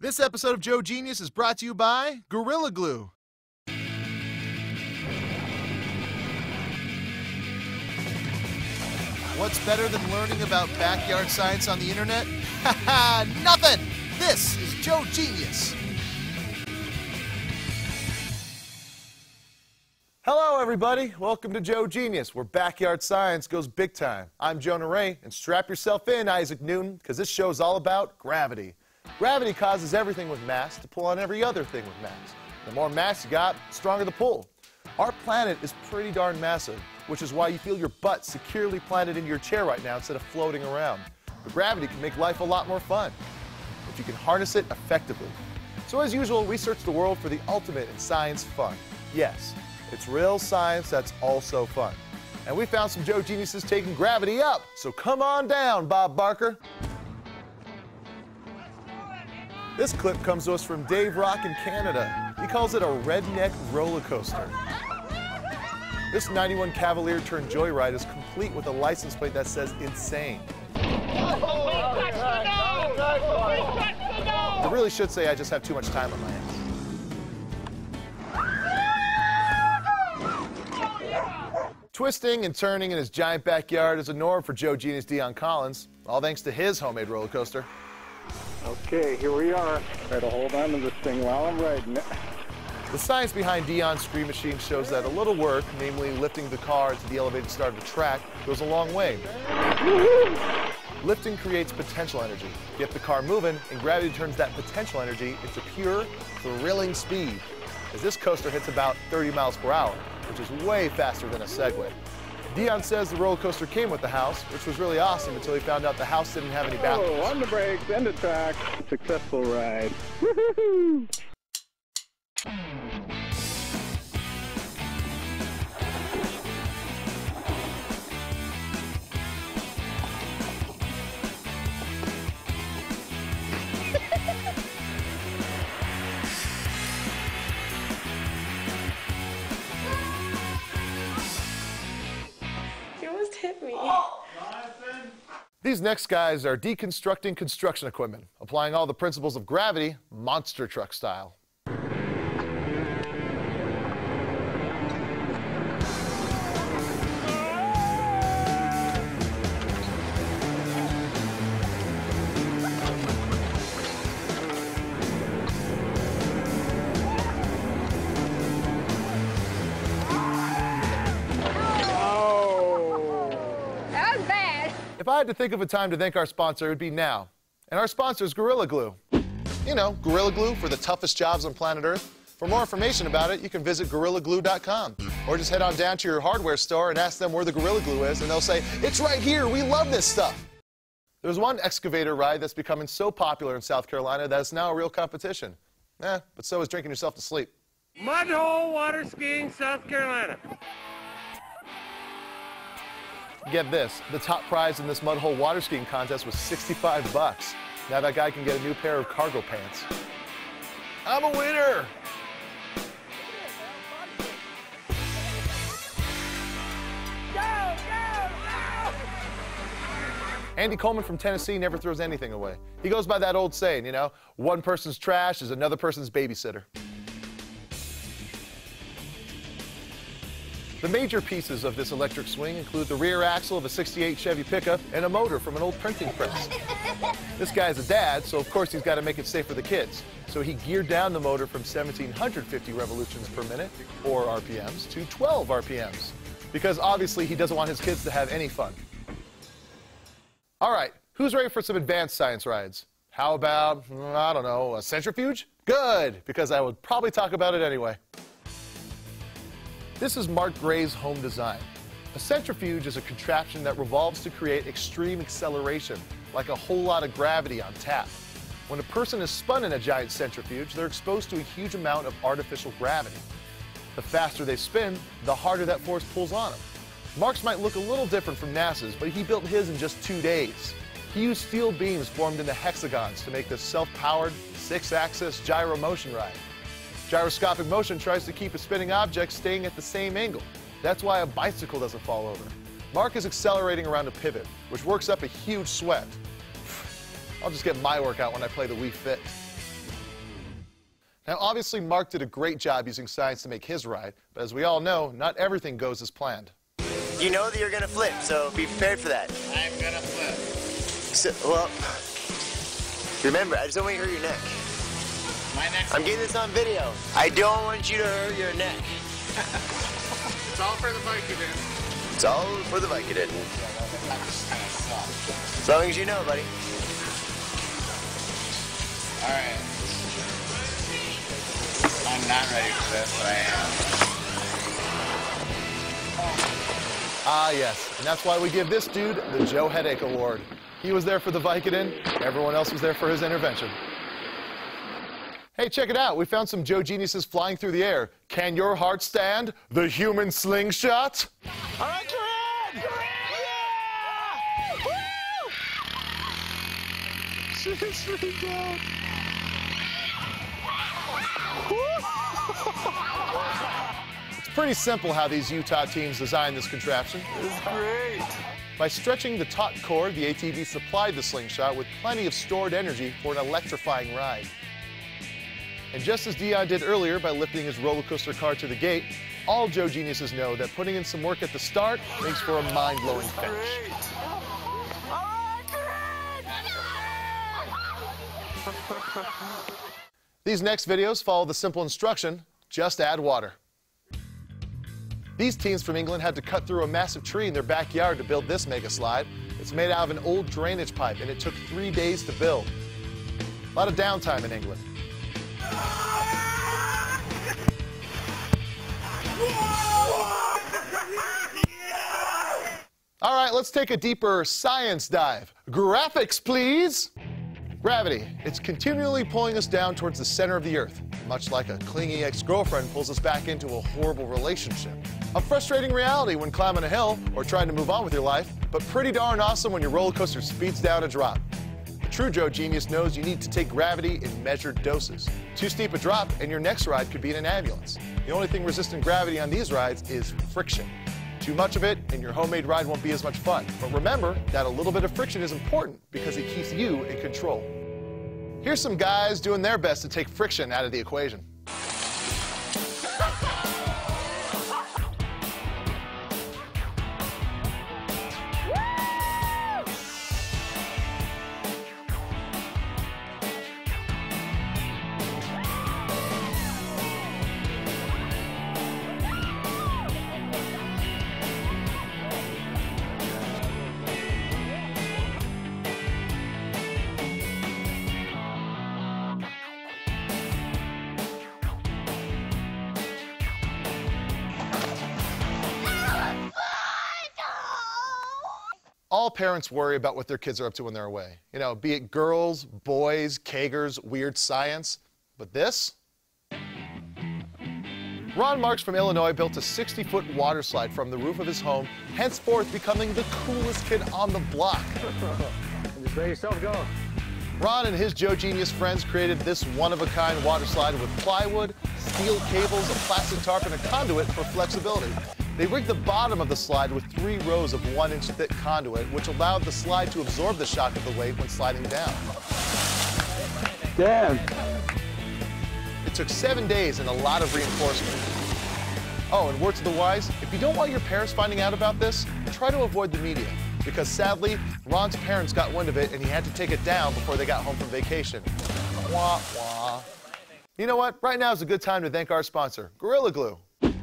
This episode of Joe Genius is brought to you by Gorilla Glue. What's better than learning about backyard science on the internet? Nothing! This is Joe Genius. Hello, everybody. Welcome to Joe Genius, where backyard science goes big time. I'm Jonah Ray, and strap yourself in, Isaac Newton, because this show's all about gravity. Gravity causes everything with mass to pull on every other thing with mass. The more mass you got, the stronger the pull. Our planet is pretty darn massive, which is why you feel your butt securely planted into your chair right now instead of floating around. But gravity can make life a lot more fun if you can harness it effectively. So as usual, we search the world for the ultimate in science fun. Yes, it's real science that's also fun. And we found some Joe geniuses taking gravity up. So come on down, Bob Barker. This clip comes to us from Dave Rock in Canada. He calls it a redneck roller coaster. This 91 Cavalier turned joyride is complete with a license plate that says insane. I really should say I just have too much time on my hands. Twisting and turning in his giant backyard is a norm for Joe Genius Dion Collins, all thanks to his homemade roller coaster. Okay, here we are. Try to hold on to this thing while I'm riding it. The science behind Dion's Scream Machine shows that a little work, namely lifting the car to the elevated start of the track, goes a long way. Lifting creates potential energy. Get the car moving, and gravity turns that potential energy into pure, thrilling speed. As this coaster hits about 30 miles per hour, which is way faster than a Segway. Dion says the roller coaster came with the house, which was really awesome until he found out the house didn't have any bathrooms. Oh, on the brakes, end of track. Successful ride. Woohoo! These next guys are deconstructing construction equipment, applying all the principles of gravity, monster truck style. If I had to think of a time to thank our sponsor, it would be now. And our sponsor is Gorilla Glue. You know, Gorilla Glue for the toughest jobs on planet Earth. For more information about it, you can visit GorillaGlue.com. Or just head on down to your hardware store and ask them where the Gorilla Glue is, and they'll say, It's right here, we love this stuff. There's one excavator ride that's becoming so popular in South Carolina that it's now a real competition. Eh, but so is drinking yourself to sleep. Mudhole Water Skiing, South Carolina. Get this, the top prize in this mudhole water skiing contest was 65 bucks. Now that guy can get a new pair of cargo pants. I'm a winner! Andy Coleman from Tennessee never throws anything away. He goes by that old saying, you know, one person's trash is another person's babysitter. The major pieces of this electric swing include the rear axle of a 68 Chevy pickup and a motor from an old printing press. This guy's a dad, so of course he's got to make it safe for the kids. So he geared down the motor from 1750 revolutions per minute, or RPMs, to 12 RPMs. Because obviously he doesn't want his kids to have any fun. All right, who's ready for some advanced science rides? How about, I don't know, a centrifuge? Good, because I would probably talk about it anyway. This is Mark Gray's home design. A centrifuge is a contraption that revolves to create extreme acceleration, like a whole lot of gravity on tap. When a person is spun in a giant centrifuge, they're exposed to a huge amount of artificial gravity. The faster they spin, the harder that force pulls on them. Mark's might look a little different from NASA's, but he built his in just two days. He used steel beams formed into hexagons to make this self-powered, six-axis gyro motion ride. Gyroscopic motion tries to keep a spinning object staying at the same angle. That's why a bicycle doesn't fall over. Mark is accelerating around a pivot, which works up a huge sweat. I'll just get my workout when I play the Wii Fit. Now, obviously, Mark did a great job using science to make his ride, but as we all know, not everything goes as planned. You know that you're gonna flip, so be prepared for that. I'm gonna flip. So, well, remember, I just don't want you to hurt your neck. My next I'm getting this on video. I don't want you to hurt your neck. It's all for the Vicodin. It's all for the Vicodin. That just kind of sucks. As long as you know, buddy. All right. I'm not ready for this, but I am. Ah, yes, and that's why we give this dude the Joe Headache Award. He was there for the Vicodin, everyone else was there for his intervention. Hey, check it out. We found some Joe geniuses flying through the air. Can your heart stand the human slingshot? All right, Corinne! Yeah! Woo! She's really down. It's pretty simple how these Utah teams designed this contraption. It's great. By stretching the taut cord, the ATV supplied the slingshot with plenty of stored energy for an electrifying ride. And just as Dion did earlier by lifting his roller coaster car to the gate, all Joe geniuses know that putting in some work at the start makes for a mind-blowing finish. These next videos follow the simple instruction, just add water. These teens from England had to cut through a massive tree in their backyard to build this mega slide. It's made out of an old drainage pipe and it took three days to build. A lot of downtime in England. All right, let's take a deeper science dive. Graphics, please. Gravity. It's continually pulling us down towards the center of the Earth, much like a clingy ex girlfriend pulls us back into a horrible relationship. A frustrating reality when climbing a hill or trying to move on with your life, but pretty darn awesome when your roller coaster speeds down a drop. True Joe genius knows you need to take gravity in measured doses. Too steep a drop, and your next ride could be in an ambulance. The only thing resisting gravity on these rides is friction. Too much of it, and your homemade ride won't be as much fun. But remember that a little bit of friction is important because it keeps you in control. Here's some guys doing their best to take friction out of the equation. All parents worry about what their kids are up to when they're away. You know, be it girls, boys, Kagers, weird science. But this? Ron Marks from Illinois built a 60 foot water slide from the roof of his home, henceforth becoming the coolest kid on the block. Just let yourself go. Ron and his Joe Genius friends created this one of a kind water slide with plywood, steel cables, a plastic tarp, and a conduit for flexibility. They rigged the bottom of the slide with three rows of one inch thick conduit, which allowed the slide to absorb the shock of the weight when sliding down. Damn. It took seven days and a lot of reinforcement. Oh, and word to the wise, if you don't want your parents finding out about this, try to avoid the media. Because sadly, Ron's parents got wind of it and he had to take it down before they got home from vacation. Wah, wah. You know what? Right now is a good time to thank our sponsor, Gorilla Glue.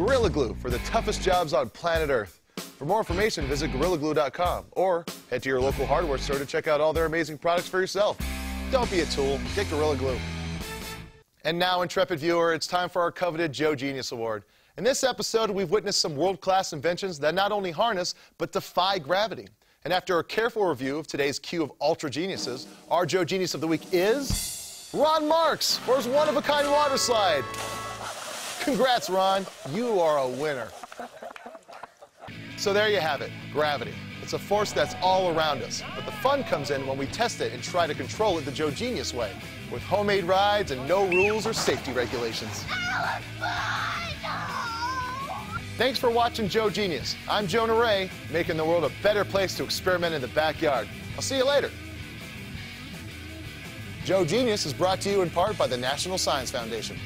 Gorilla Glue for the toughest jobs on planet Earth. For more information, visit GorillaGlue.com or head to your local hardware store to check out all their amazing products for yourself. Don't be a tool, get Gorilla Glue. And now, intrepid viewer, it's time for our coveted Joe Genius Award. In this episode, we've witnessed some world-class inventions that not only harness, but defy gravity. And after a careful review of today's queue of ultra geniuses, our Joe Genius of the Week is Ron Marks for his one-of-a-kind water slide. Congrats, Ron. You are a winner. So there you have it, gravity. It's a force that's all around us, but the fun comes in when we test it and try to control it the Joe Genius way, with homemade rides and no rules or safety regulations. Thanks for watching Joe Genius. I'm Jonah Ray, making the world a better place to experiment in the backyard. I'll see you later. Joe Genius is brought to you in part by the National Science Foundation.